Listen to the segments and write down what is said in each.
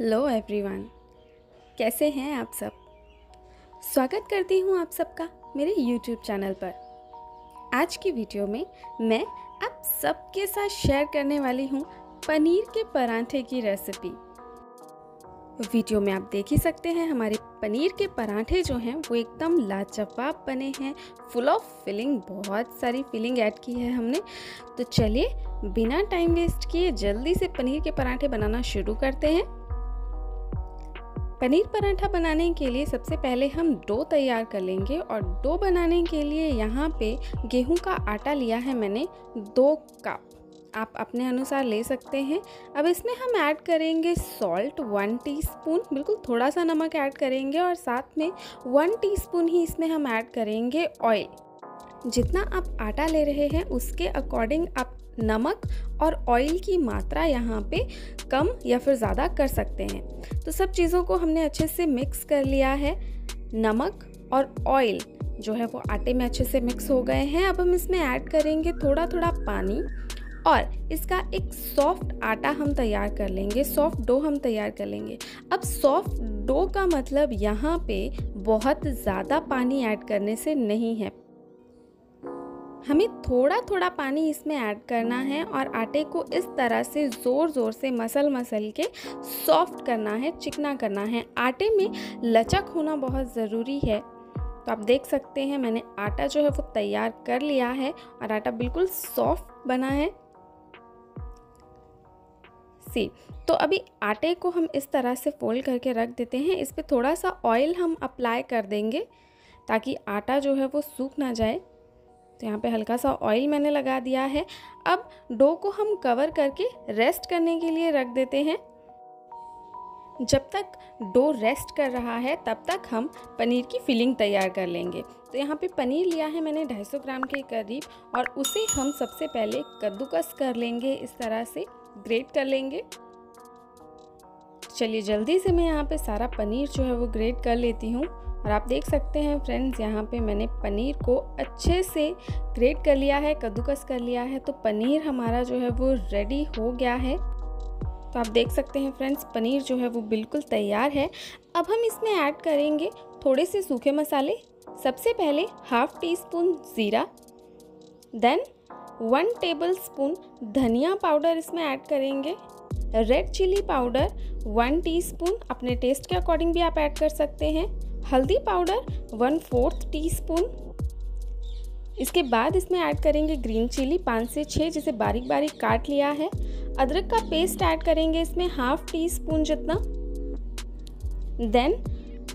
Hello everyone कैसे हैं आप सब? स्वागत करती हूँ आप सबका मेरे यूट्यूब चैनल पर। आज की वीडियो में मैं आप सबके साथ शेयर करने वाली हूँ पनीर के पराठे की रेसिपी वीडियो में आप देख ही सकते हैं हमारे पनीर के पराठे जो हैं, वो एकदम लाजवाब बने हैं फुल ऑफ़ फिलिंग बहुत सारी फिलिंग ऐड की है हमने। तो चलिए, बिना टाइम वेस्ट किए जल्दी से पनीर के पराठे बनाना शुरू करते हैं। पनीर पराठा बनाने के लिए सबसे पहले हम डो तैयार कर लेंगे और डो बनाने के लिए यहाँ पे गेहूँ का आटा लिया है मैंने, दो कप। आप अपने अनुसार ले सकते हैं। अब इसमें हम ऐड करेंगे सॉल्ट वन टीस्पून बिल्कुल थोड़ा सा नमक ऐड करेंगे और साथ में वन टीस्पून ही इसमें हम ऐड करेंगे ऑयल जितना आप आटा ले रहे हैं, उसके अकॉर्डिंग आप नमक और ऑयल की मात्रा यहाँ पे कम या फिर ज़्यादा कर सकते हैं। तो सब चीज़ों को हमने अच्छे से मिक्स कर लिया है। नमक और ऑयल जो है वो आटे में अच्छे से मिक्स हो गए हैं। अब हम इसमें ऐड करेंगे थोड़ा थोड़ा पानी और इसका एक सॉफ्ट आटा हम तैयार कर लेंगे। सॉफ्ट डो हम तैयार कर लेंगे। अब सॉफ्ट डो का मतलब यहाँ पे बहुत ज़्यादा पानी ऐड करने से नहीं है। हमें थोड़ा थोड़ा पानी इसमें ऐड करना है और आटे को इस तरह से ज़ोर ज़ोर से मसल मसल के सॉफ्ट करना है, चिकना करना है। आटे में लचक होना बहुत ज़रूरी है। तो आप देख सकते हैं, मैंने आटा जो है वो तैयार कर लिया है और आटा बिल्कुल सॉफ्ट बना है। सी तो अभी आटे को हम इस तरह से फोल्ड करके रख देते हैं। इस पर थोड़ा सा ऑयल हम अप्लाई कर देंगे ताकि आटा जो है वो सूख ना जाए। तो यहाँ पे हल्का सा ऑयल मैंने लगा दिया है। अब डो को हम कवर करके रेस्ट करने के लिए रख देते हैं। जब तक डो रेस्ट कर रहा है, तब तक हम पनीर की फिलिंग तैयार कर लेंगे। तो यहाँ पे पनीर लिया है मैंने 250 ग्राम के करीब और उसे हम सबसे पहले कद्दूकस कर लेंगे, इस तरह से ग्रेट कर लेंगे। चलिए जल्दी से मैं यहाँ पे सारा पनीर जो है वो ग्रेट कर लेती हूँ। और आप देख सकते हैं फ्रेंड्स यहाँ पे मैंने पनीर को अच्छे से ग्रेट कर लिया है, कद्दूकस कर लिया है तो पनीर हमारा जो है वो रेडी हो गया है। तो आप देख सकते हैं फ्रेंड्स पनीर जो है वो बिल्कुल तैयार है। अब हम इसमें ऐड करेंगे थोड़े से सूखे मसाले। सबसे पहले हाफ़ टी स्पून ज़ीरा देन वन टेबल स्पून धनिया पाउडर इसमें ऐड करेंगे। Red chilli powder one teaspoon अपने टेस्ट के अकॉर्डिंग भी आप ऐड कर सकते हैं। हल्दी powder one fourth teaspoon इसके बाद इसमें ऐड करेंगे ग्रीन चिली पाँच से छः जिसे बारीक बारीक काट लिया है। अदरक का पेस्ट ऐड करेंगे इसमें हाफ़ टी स्पून जितना। देन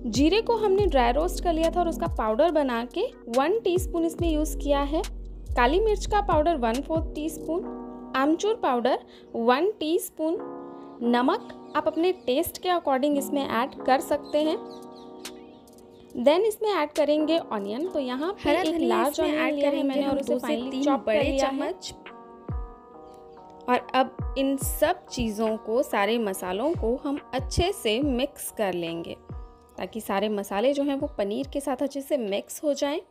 जीरे को हमने ड्राई रोस्ट कर लिया था और उसका पाउडर बना के वन टीस्पून इसमें यूज़ किया है। काली मिर्च का powder one fourth teaspoon आमचूर पाउडर वन टी स्पून नमक, आप अपने टेस्ट के अकॉर्डिंग इसमें ऐड कर सकते हैं। देन इसमें ऐड करेंगे ऑनियन तो यहाँ पे एक लार्ज ऑनियन ऐड करें मैंने और उसे फाइनली चॉप बड़े चम्मच। और अब इन सब चीज़ों को सारे मसालों को हम अच्छे से मिक्स कर लेंगे ताकि सारे मसाले जो हैं वो पनीर के साथ अच्छे से मिक्स हो जाएँ।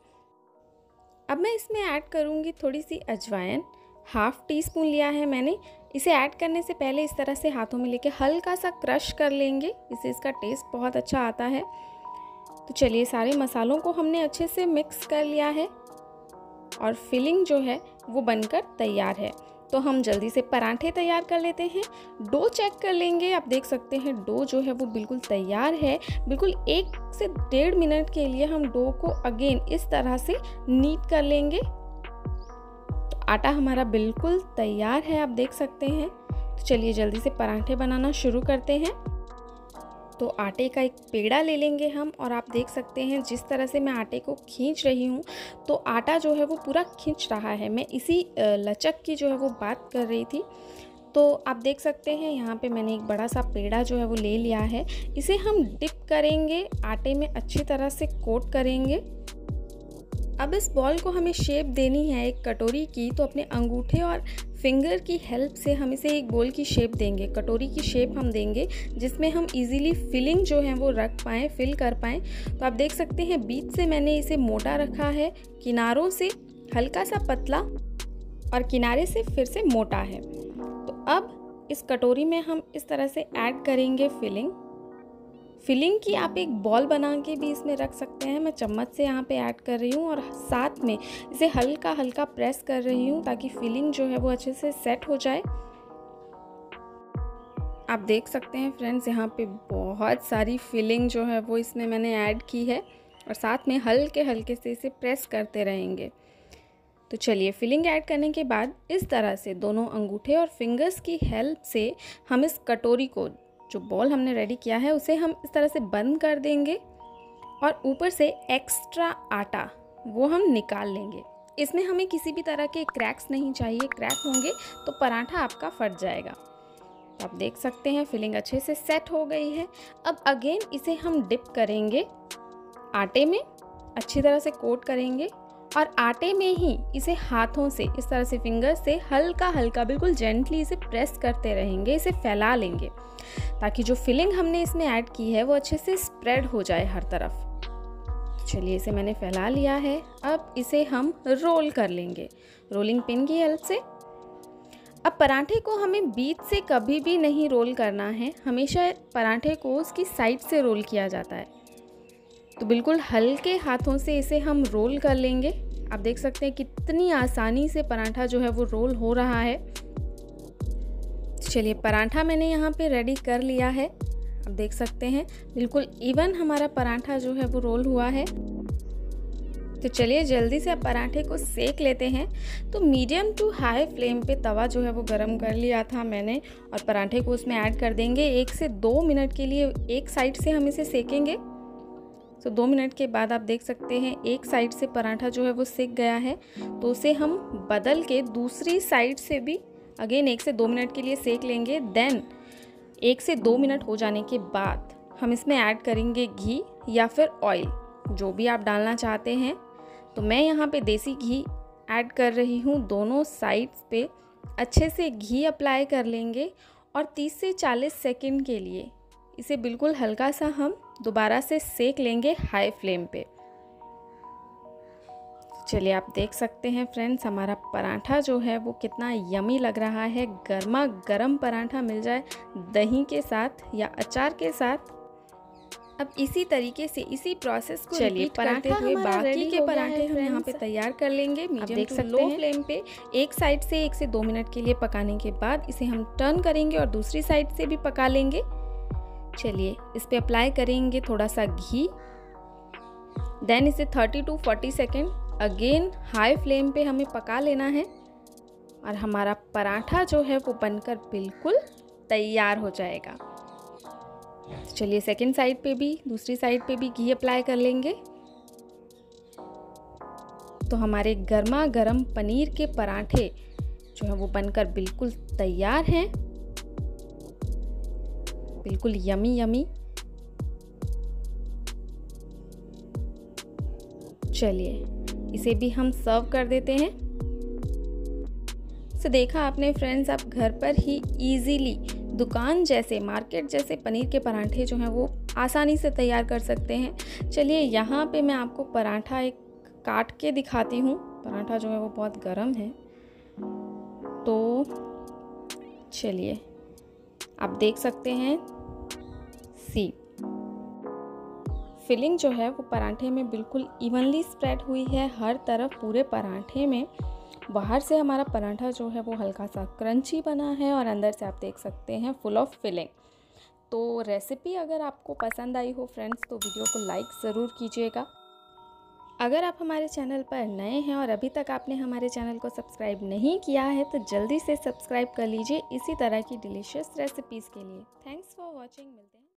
अब मैं इसमें ऐड करूँगी थोड़ी सी अजवाइन हाफ़ टी स्पून लिया है मैंने। इसे ऐड करने से पहले इस तरह से हाथों में लेके हल्का सा क्रश कर लेंगे। इससे इसका टेस्ट बहुत अच्छा आता है। तो चलिए सारे मसालों को हमने अच्छे से मिक्स कर लिया है। और फिलिंग जो है, वो बनकर तैयार है। तो हम जल्दी से पराठे तैयार कर लेते हैं। डो चेक कर लेंगे। आप देख सकते हैं, डो जो है, वो बिल्कुल तैयार है। बिल्कुल एक से डेढ़ मिनट के लिए हम डो को अगेन इस तरह से नीट कर लेंगे। तो आटा हमारा बिल्कुल तैयार है, आप देख सकते हैं। तो चलिए जल्दी से पराठे बनाना शुरू करते हैं। तो आटे का एक पेड़ा ले लेंगे हम और आप देख सकते हैं जिस तरह से मैं आटे को खींच रही हूँ तो आटा जो है वो पूरा खींच रहा है। मैं इसी लचक की जो है वो बात कर रही थी। तो आप देख सकते हैं यहाँ पे मैंने एक बड़ा सा पेड़ा जो है वो ले लिया है। इसे हम डिप करेंगे, आटे में अच्छी तरह से कोट करेंगे। अब इस बॉल को हमें शेप देनी है एक कटोरी की तो अपने अंगूठे और फिंगर की हेल्प से हम इसे एक बोल की शेप देंगे, कटोरी की शेप हम देंगे, जिसमें हम इजीली फिलिंग जो है वो रख पाएँ फिल कर पाएँ। तो आप देख सकते हैं, बीच से मैंने इसे मोटा रखा है, किनारों से हल्का सा पतला और किनारे से फिर से मोटा है। तो अब इस कटोरी में हम इस तरह से ऐड करेंगे फिलिंग फिलिंग की आप एक बॉल बना के भी इसमें रख सकते हैं। मैं चम्मच से यहाँ पे ऐड कर रही हूँ और साथ में इसे हल्का हल्का प्रेस कर रही हूँ ताकि फिलिंग जो है वो अच्छे से सेट हो जाए। आप देख सकते हैं फ्रेंड्स, यहाँ पे बहुत सारी फिलिंग जो है वो इसमें मैंने ऐड की है और साथ में हल्के हल्के से इसे प्रेस करते रहेंगे। तो चलिए, फिलिंग ऐड करने के बाद इस तरह से दोनों अंगूठे और फिंगर्स की हेल्प से हम इस कटोरी को जो बॉल हमने रेडी किया है, उसे हम इस तरह से बंद कर देंगे और ऊपर से एक्स्ट्रा आटा, वो हम निकाल लेंगे। इसमें हमें किसी भी तरह के क्रैक्स नहीं चाहिए। क्रैक होंगे तो पराठा आपका फट जाएगा। तो आप देख सकते हैं फिलिंग अच्छे से सेट हो गई है। अब अगेन इसे हम डिप करेंगे आटे में, अच्छी तरह से कोट करेंगे। और आटे में ही इसे हाथों से, इस तरह से फिंगर से हल्का हल्का बिल्कुल जेंटली इसे प्रेस करते रहेंगे, इसे फैला लेंगे, ताकि जो फिलिंग हमने इसमें ऐड की है, वो अच्छे से स्प्रेड हो जाए हर तरफ़। चलिए इसे मैंने फैला लिया है, अब इसे हम रोल कर लेंगे। रोलिंग पिन की हेल्प से। अब पराठे को हमें बीच से कभी भी नहीं रोल करना है, हमेशा पराठे को उसकी साइड से रोल किया जाता है। तो बिल्कुल हल्के हाथों से इसे हम रोल कर लेंगे। आप देख सकते हैं कितनी आसानी से पराठा जो है वो रोल हो रहा है। चलिए, पराठा मैंने यहाँ पे रेडी कर लिया है। आप देख सकते हैं, बिल्कुल इवन हमारा पराठा जो है वो रोल हुआ है। तो चलिए, जल्दी से आप पराठे को सेक लेते हैं। तो मीडियम टू हाई फ्लेम पे तवा जो है वो गरम कर लिया था मैंने और पराठे को उसमें ऐड कर देंगे। एक से दो मिनट के लिए एक साइड से हम इसे सेकेंगे। तो दो मिनट के बाद आप देख सकते हैं, एक साइड से पराठा जो है वो सिक गया है। तो उसे हम बदल के दूसरी साइड से भी अगेन एक से दो मिनट के लिए सेक लेंगे। देन एक से दो मिनट हो जाने के बाद हम इसमें ऐड करेंगे घी या फिर ऑयल जो भी आप डालना चाहते हैं। तो मैं यहाँ पे देसी घी ऐड कर रही हूँ। दोनों साइड्स पे अच्छे से घी अप्लाई कर लेंगे और 30 से 40 सेकंड के लिए इसे बिल्कुल हल्का सा हम दोबारा से सेक लेंगे हाई फ्लेम पे। चलिए आप देख सकते हैं फ्रेंड्स हमारा पराठा जो है वो कितना यमी लग रहा है। गर्मा गर्म पराठा मिल जाए दही के साथ या अचार के साथ। अब इसी तरीके से इसी प्रोसेस को चलिए पराठे हुए बाकी के पराठे हम यहाँ पे तैयार कर लेंगे मीडियम देख सकते लो फ्लेम पे। एक साइड से एक से दो मिनट के लिए पकाने के बाद इसे हम टर्न करेंगे और दूसरी साइड से भी पका लेंगे। चलिए, इस पर अप्लाई करेंगे थोड़ा सा घी। देन इसे 30 to 40 second again high flame पे हमें पका लेना है। और हमारा पराठा जो है वो बनकर बिल्कुल तैयार हो जाएगा। चलिए सेकेंड साइड पे भी, दूसरी साइड पे भी घी अप्लाई कर लेंगे। तो हमारे गर्मा गर्म पनीर के पराठे जो है वो बनकर बिल्कुल तैयार हैं। बिल्कुल यमी यमी चलिए, इसे भी हम सर्व कर देते हैं। तो देखा आपने फ्रेंड्स आप घर पर ही इजीली दुकान जैसे मार्केट जैसे पनीर के पराठे जो हैं वो आसानी से तैयार कर सकते हैं। चलिए, यहाँ पे मैं आपको पराठा एक काट के दिखाती हूँ। पराठा जो है वो बहुत गर्म है। तो चलिए, आप देख सकते हैं। सी। फिलिंग जो है, वो पराठे में बिल्कुल इवनली स्प्रेड हुई है। हर तरफ़ पूरे पराठे में। बाहर से हमारा पराठा जो है, वो हल्का सा क्रंची बना है और अंदर से आप देख सकते हैं फुल ऑफ़ फिलिंग तो रेसिपी अगर आपको पसंद आई हो फ्रेंड्स तो वीडियो को लाइक ज़रूर कीजिएगा। अगर आप हमारे चैनल पर नए हैं और अभी तक आपने हमारे चैनल को सब्सक्राइब नहीं किया है तो जल्दी से सब्सक्राइब कर लीजिए। इसी तरह की डिलीशियस रेसिपीज़ के लिए। थैंक्स फॉर वॉचिंग मिलते हैं।